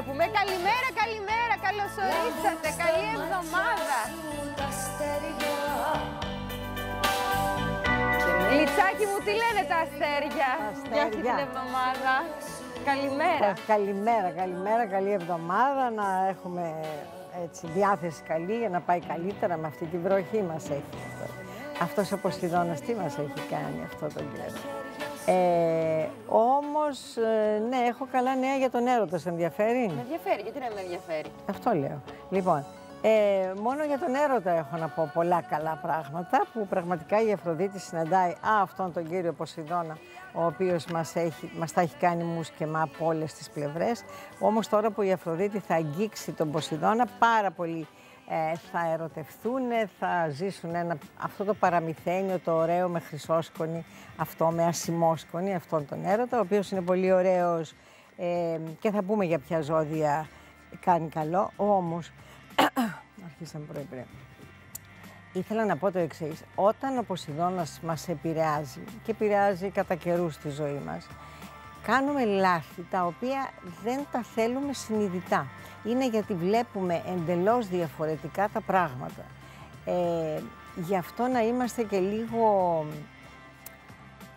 βλέπουμε. Καλημέρα, καλημέρα, καλώς ορίσατε. Καλή εβδομάδα. Λιτσάκι μου, τι λένε τα αστέρια, για αυτή την εβδομάδα; Καλημέρα. Ε, καλημέρα, καλημέρα, καλή εβδομάδα. Να έχουμε έτσι, διάθεση καλή για να πάει καλύτερα με αυτή την βροχή μας έχει. Αυτός ο Ποσειδώνας τι μας έχει κάνει αυτό το καιρό; Ε, όμως, ε, ναι, έχω καλά νέα για τον έρωτα. Σε ενδιαφέρει; Με ενδιαφέρει, γιατί να με ενδιαφέρει; Αυτό λέω. Λοιπόν, ε, μόνο για τον έρωτα έχω να πω πολλά καλά πράγματα που πραγματικά η Αφροδίτη συναντάει α, αυτόν τον κύριο Ποσειδώνα ο οποίος μας, έχει, μας τα έχει κάνει μουσκεμά από όλες τις πλευρές. Όμως τώρα που η Αφροδίτη θα αγγίξει τον Ποσειδώνα πάρα πολύ ε, θα ερωτευθούν, θα ζήσουν ένα, αυτό το παραμυθένιο, το ωραίο με χρυσόσκονη, αυτό με ασημόσκονη, αυτόν τον έρωτα, ο οποίος είναι πολύ ωραίος ε, και θα πούμε για ποια ζώδια κάνει καλό. Όμως, αρχίσαμε πρωί Ήθελα να πω το εξής. Όταν ο Ποσειδώνας μας επηρεάζει και επηρεάζει κατά καιρούς στη ζωή μας, κάνουμε λάθη τα οποία δεν τα θέλουμε συνειδητά. Είναι γιατί βλέπουμε εντελώς διαφορετικά τα πράγματα. Ε, γι' αυτό να είμαστε και λίγο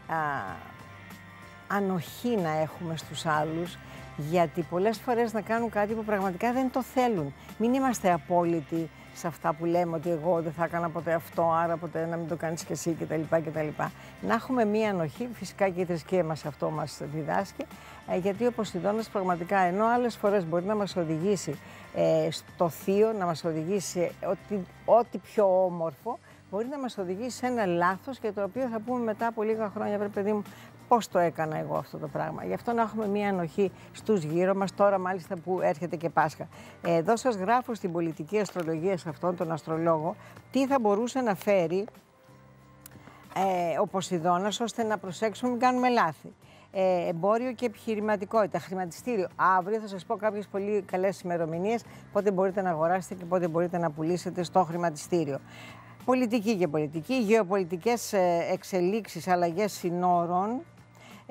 α, ανοχή να έχουμε στους άλλους, γιατί πολλές φορές να κάνουν κάτι που πραγματικά δεν το θέλουν. Μην είμαστε απόλυτοι σε αυτά που λέμε ότι εγώ δεν θα έκανα ποτέ αυτό, άρα ποτέ να μην το κάνεις και εσύ κτλ. κτλ. Να έχουμε μία ανοχή, φυσικά και η θρησκεία μας αυτό μας διδάσκει, ε, γιατί ο Ποσειδώνας πραγματικά ενώ άλλες φορές μπορεί να μας οδηγήσει ε, στο θείο, να μας οδηγήσει ότι, ό,τι πιο όμορφο, μπορεί να μας οδηγήσει σε ένα λάθος για το οποίο θα πούμε μετά από λίγα χρόνια, βρε παιδί μου, πώς το έκανα εγώ αυτό το πράγμα. Γι' αυτό να έχουμε μία ανοχή στους γύρω μας, τώρα μάλιστα που έρχεται και Πάσχα. Εδώ σας γράφω στην πολιτική αστρολογία σε αυτόν τον αστρολόγο τι θα μπορούσε να φέρει ε, ο Ποσειδώνας ώστε να προσέξουμε μην κάνουμε λάθη. Ε, εμπόριο και επιχειρηματικότητα, χρηματιστήριο. Αύριο θα σας πω κάποιες πολύ καλές ημερομηνίες πότε μπορείτε να αγοράσετε και πότε μπορείτε να πουλήσετε στο χρηματιστήριο. Πολιτική και πολιτική, γεωπολιτικές ε, εξελίξεις, αλλαγές συνόρων,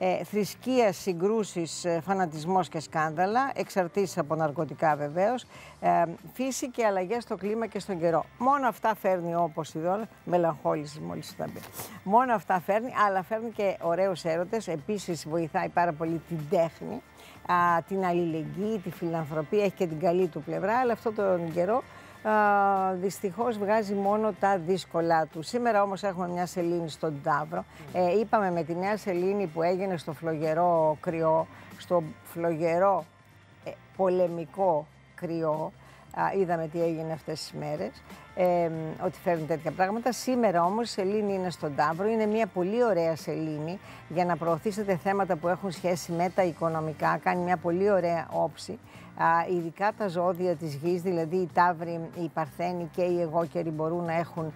ε, θρησκείας, συγκρούσεις, ε, φανατισμός και σκάνδαλα, εξαρτήσεις από ναρκωτικά βεβαίως, ε, φύση και αλλαγές στο κλίμα και στον καιρό. Μόνο αυτά φέρνει ο Ποσειδών, μελαγχόλησης μόλις θα πει. Μόνο αυτά φέρνει, αλλά φέρνει και ωραίους έρωτες, επίσης βοηθάει πάρα πολύ την τέχνη, α, την αλληλεγγύη, τη φιλανθρωπία, έχει και την καλή του πλευρά, αλλά αυτό τον καιρό δυστυχώς βγάζει μόνο τα δύσκολά του. Σήμερα όμως έχουμε μια σελήνη στον Ταύρο. Ε, είπαμε με τη νέα σελήνη που έγινε στο φλογερό κρυό, στο φλογερό ε, πολεμικό κρυό, είδαμε τι έγινε αυτές τις μέρες, ε, ότι φέρνουν τέτοια πράγματα. Σήμερα όμως η σελήνη είναι στον Ταύρο, είναι μια πολύ ωραία σελήνη για να προωθήσετε θέματα που έχουν σχέση με τα οικονομικά, κάνει μια πολύ ωραία όψη ειδικά τα ζώδια της γης, δηλαδή οι ταύροι, οι παρθένοι και οι εγώκεροι μπορούν να έχουν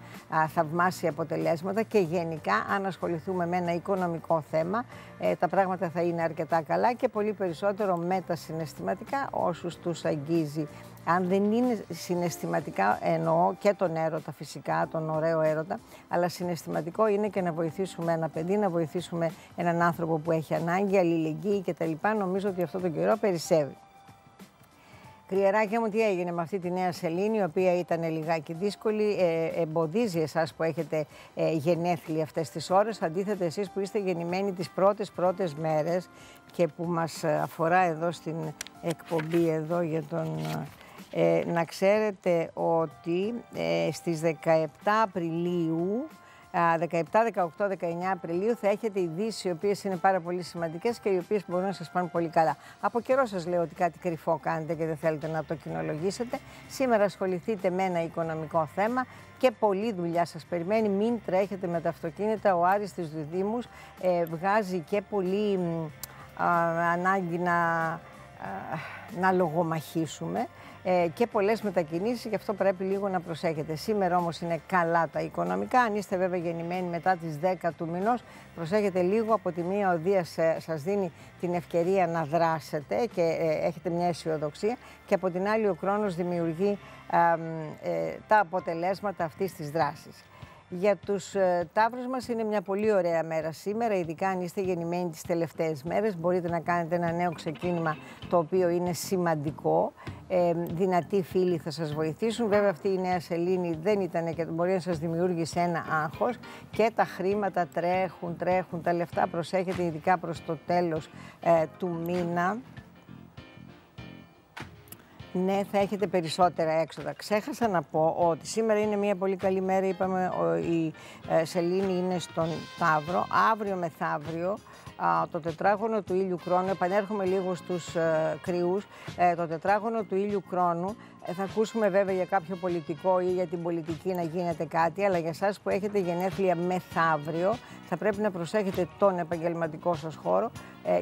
θαυμάσια αποτελέσματα και γενικά αν ασχοληθούμε με ένα οικονομικό θέμα ε, τα πράγματα θα είναι αρκετά καλά και πολύ περισσότερο με τα συναισθηματικά όσους τους αγγίζει. Αν δεν είναι συναισθηματικά, εννοώ και τον έρωτα φυσικά, τον ωραίο έρωτα, αλλά συναισθηματικό είναι και να βοηθήσουμε ένα παιδί, να βοηθήσουμε έναν άνθρωπο που έχει ανάγκη, αλληλεγγύη κτλ. Νομίζω ότι αυτό το καιρό περισσεύει. Κριεράκια μου, τι έγινε με αυτή τη νέα σελήνη, η οποία ήταν λιγάκι δύσκολη, ε, εμποδίζει εσάς που έχετε ε, γενέθλια αυτές τις ώρες. Αντίθετα, εσείς που είστε γεννημένοι τις πρώτες πρώτες μέρες και που μας αφορά εδώ στην εκπομπή εδώ για τον. Ε, να ξέρετε ότι ε, στις 17 Απριλίου 17, 18, 19 Απριλίου θα έχετε ειδήσει οι οποίες είναι πάρα πολύ σημαντικές και οι οποίες μπορούν να σας πάνε πολύ καλά. Από καιρό σας λέω ότι κάτι κρυφό κάνετε και δεν θέλετε να το κοινολογήσετε. Σήμερα ασχοληθείτε με ένα οικονομικό θέμα και πολλή δουλειά σας περιμένει. Μην τρέχετε με τα αυτοκίνητα. Ο Άρης της Διδήμους ε, βγάζει και πολύ ανάγκη να, να λογομαχήσουμε ε, και πολλές μετακινήσεις, γι' αυτό πρέπει λίγο να προσέχετε. Σήμερα όμως είναι καλά τα οικονομικά. Αν είστε βέβαια γεννημένοι μετά τις 10 του μηνός, προσέχετε λίγο. Από τη μία, ο Δία ε, σας δίνει την ευκαιρία να δράσετε και ε, έχετε μια αισιοδοξία, και από την άλλη, ο χρόνος δημιουργεί ε, τα αποτελέσματα αυτής της δράσης. Για τους ε, τάβρους μας είναι μια πολύ ωραία μέρα σήμερα, ειδικά αν είστε γεννημένοι τις τελευταίες μέρες. Μπορείτε να κάνετε ένα νέο ξεκίνημα το οποίο είναι σημαντικό. Ε, δυνατοί φίλοι θα σας βοηθήσουν. Βέβαια αυτή η νέα σελήνη δεν ήταν και μπορεί να σας δημιούργησε ένα άγχος και τα χρήματα τρέχουν, τρέχουν, τα λεφτά προσέχετε ειδικά προς το τέλος ε, του μήνα ναι, θα έχετε περισσότερα έξοδα. Ξέχασα να πω ότι σήμερα είναι μια πολύ καλή μέρα. Είπαμε η ε, Σελήνη είναι στον Ταύρο. Αύριο μεθαύριο το τετράγωνο του ήλιου χρόνου, επανέρχομαι λίγο στους ε, κρυούς, ε, το τετράγωνο του ήλιου χρόνου θα ακούσουμε βέβαια για κάποιο πολιτικό ή για την πολιτική να γίνεται κάτι, αλλά για εσάς που έχετε γενέθλια μεθαύριο θα πρέπει να προσέχετε τον επαγγελματικό σας χώρο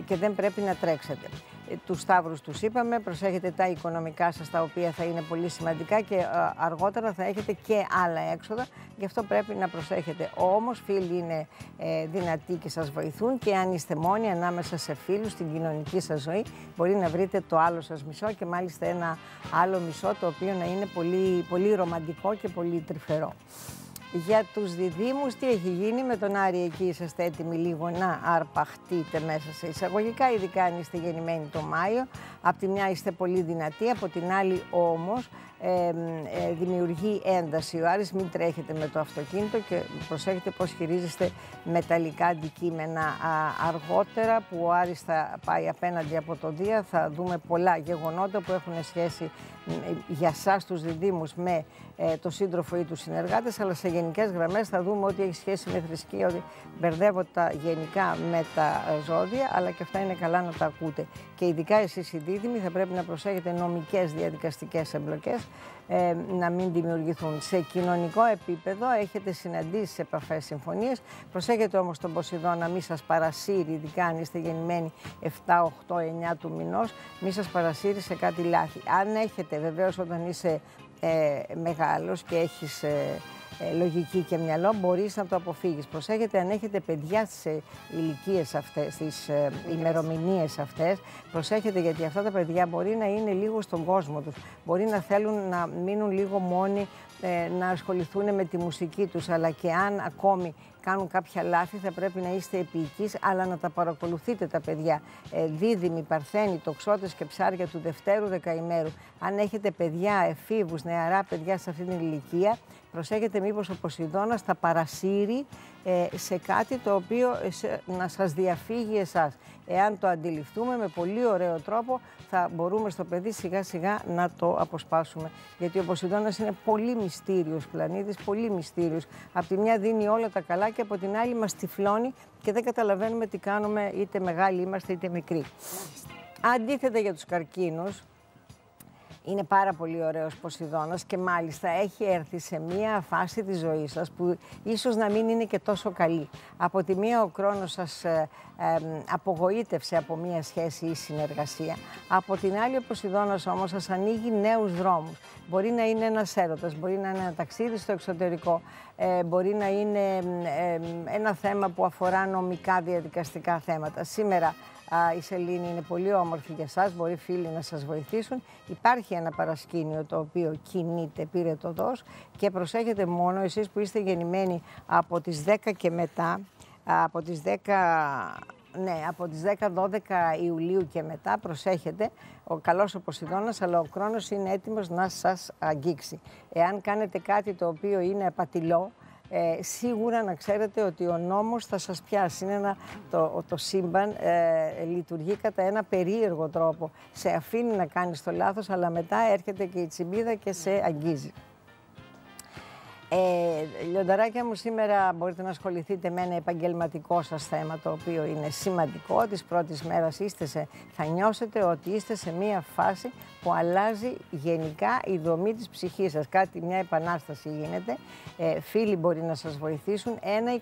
και δεν πρέπει να τρέξετε. Ε, τους Σταύρους τους είπαμε, προσέχετε τα οικονομικά σας τα οποία θα είναι πολύ σημαντικά και ε, αργότερα θα έχετε και άλλα έξοδα, γι' αυτό πρέπει να προσέχετε. Όμως φίλοι είναι ε, δυνατοί και σας βοηθούν και αν είστε μόνοι ανάμεσα σε φίλους στην κοινωνική σας ζωή μπορεί να βρείτε το άλλο σας μισό και μάλιστα ένα άλλο μισό το οποίο να είναι πολύ, πολύ ρομαντικό και πολύ τρυφερό. Για τους διδήμους τι έχει γίνει με τον Άρη εκεί; Είσαστε έτοιμοι λίγο να αρπαχτείτε μέσα σε εισαγωγικά ειδικά αν είστε γεννημένοι το Μάιο. Από τη μια είστε πολύ δυνατοί από την άλλη όμως ε, δημιουργεί ένταση ο Άρης μην τρέχετε με το αυτοκίνητο και προσέχετε πως χειρίζεστε μεταλλικά αντικείμενα αργότερα που ο Άρης θα πάει απέναντι από το Δία θα δούμε πολλά γεγονότα που έχουν σχέση για σας τους διδήμους με ε, το σύντροφο ή τους συνεργάτες, αλλά σε γενικές γραμμές θα δούμε ότι έχει σχέση με θρησκεία, ότι μπερδεύονται γενικά με τα ζώδια, αλλά και αυτά είναι καλά να τα ακούτε. Και ειδικά εσείς οι δίδυμοι θα πρέπει να προσέχετε νομικές διαδικαστικές εμπλοκές, ε, να μην δημιουργηθούν. Σε κοινωνικό επίπεδο έχετε συναντήσει επαφές συμφωνίες, προσέχετε όμως τον Ποσειδό να μην σας παρασύρει, ειδικά αν είστε γεννημένοι 7, 8, 9 του μηνός, μην σας παρασύρει σε κάτι λάθη. Αν έχετε βεβαίως όταν είσαι ε, μεγάλος και έχεις ε, ε, λογική και μυαλό, μπορείς να το αποφύγεις. Προσέχετε αν έχετε παιδιά στις ηλικίες αυτές, στις ε, ημερομηνίες αυτές, προσέχετε γιατί αυτά τα παιδιά μπορεί να είναι λίγο στον κόσμο τους. Μπορεί να θέλουν να μείνουν λίγο μόνοι, να ασχοληθούν με τη μουσική τους, αλλά και αν ακόμη κάνουν κάποια λάθη θα πρέπει να είστε επίοικείς, αλλά να τα παρακολουθείτε τα παιδιά. Ε, δίδυμοι, παρθένοι, τοξότες και ψάρια του δευτέρου δεκαημέρου. Αν έχετε παιδιά, εφήβους, νεαρά παιδιά σε αυτή την ηλικία, προσέχετε μήπως ο Ποσειδώνας θα παρασύρει ε, σε κάτι το οποίο ε, να σας διαφύγει εσάς. Εάν το αντιληφθούμε με πολύ ωραίο τρόπο θα μπορούμε στο παιδί σιγά σιγά να το αποσπάσουμε. Γιατί ο Ποσειδώνας είναι πολύ μυστήριος πλανήτης, πολύ μυστήριος. Από τη μια δίνει όλα τα καλά και από την άλλη μας τυφλώνει και δεν καταλαβαίνουμε τι κάνουμε είτε μεγάλοι είμαστε είτε μικροί. Αντίθετα για τους καρκίνους, είναι πάρα πολύ ωραίος Ποσειδώνας και μάλιστα έχει έρθει σε μία φάση της ζωής σας που ίσως να μην είναι και τόσο καλή. Από τη μία ο χρόνος σας ε, απογοήτευσε από μία σχέση ή συνεργασία. Από την άλλη ο Ποσειδώνας όμως σας ανοίγει νέους δρόμους. Μπορεί να είναι ένας έρωτας, μπορεί να είναι ένα ταξίδι στο εξωτερικό, ε, μπορεί να είναι ένα θέμα που αφορά νομικά διαδικαστικά θέματα. Σήμερα η σελήνη είναι πολύ όμορφη για σας, μπορεί φίλοι να σας βοηθήσουν. Υπάρχει ένα παρασκήνιο το οποίο κινείται, πήρε το δός και προσέχετε μόνο εσείς που είστε γεννημένοι από τις 10 και μετά, από τις 10 ναι, από τις 10-12 Ιουλίου και μετά προσέχετε ο καλός ο Ποσειδώνας, αλλά ο χρόνος είναι έτοιμος να σας αγγίξει. Εάν κάνετε κάτι το οποίο είναι απατηλό, ε, σίγουρα να ξέρετε ότι ο νόμος θα σας πιάσει. Είναι ένα, το, το σύμπαν ε, λειτουργεί κατά ένα περίεργο τρόπο. Σε αφήνει να κάνεις το λάθος, αλλά μετά έρχεται και η τσιμπίδα και σε αγγίζει. Ε, λιονταράκια μου, σήμερα μπορείτε να ασχοληθείτε με ένα επαγγελματικό σας θέμα, το οποίο είναι σημαντικό. Της πρώτης μέρας είστε σε, θα νιώσετε ότι είστε σε μία φάση που αλλάζει γενικά η δομή της ψυχής σας. Κάτι, μια επανάσταση γίνεται. Ε, φίλοι μπορεί να σας βοηθήσουν. Ένα